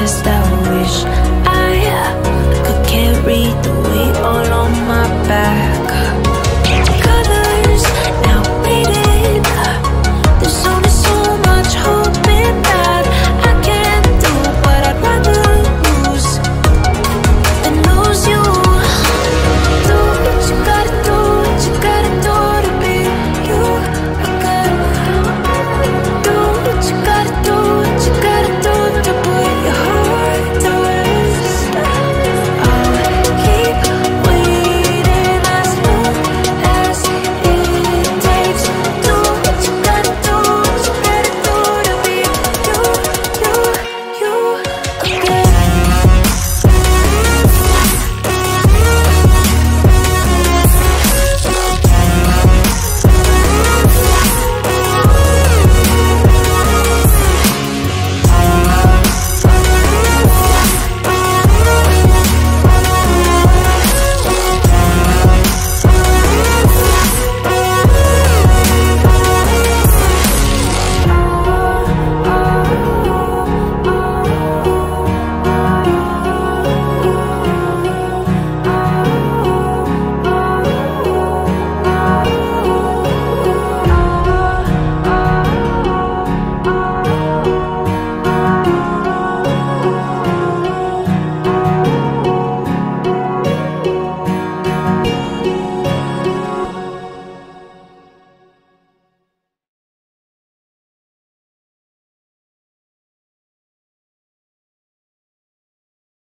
just a wish.